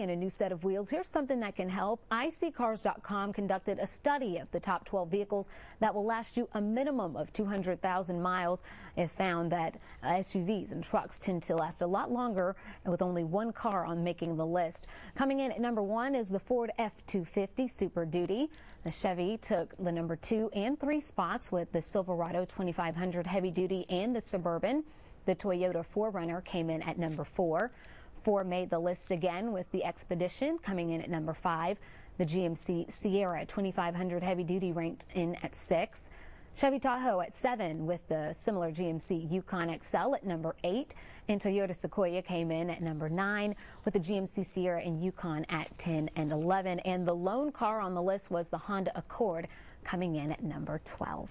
and a new set of wheels. Here's something that can help. iSeeCars.com conducted a study of the top 12 vehicles that will last you a minimum of 200,000 miles. It found that uh, SUVs and trucks tend to last a lot longer with only one car on making the list. Coming in at number one is the Ford F-250 Super Duty. The Chevy took the number two and three spots with the Silverado 2500 Heavy Duty and the Suburban. The Toyota 4Runner came in at number four. Ford made the list again with the Expedition coming in at number five. The GMC Sierra 2500 heavy duty ranked in at six. Chevy Tahoe at seven with the similar GMC Yukon XL at number eight and Toyota Sequoia came in at number nine with the GMC Sierra and Yukon at 10 and 11 and the lone car on the list was the Honda Accord coming in at number 12.